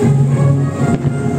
あっ。